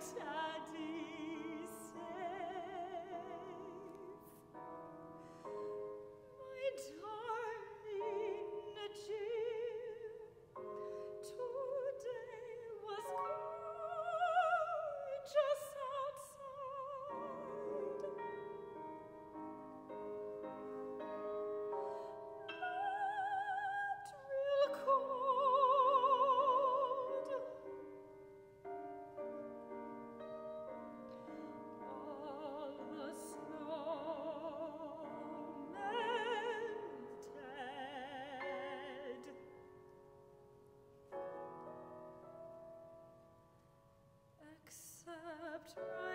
time. kept running.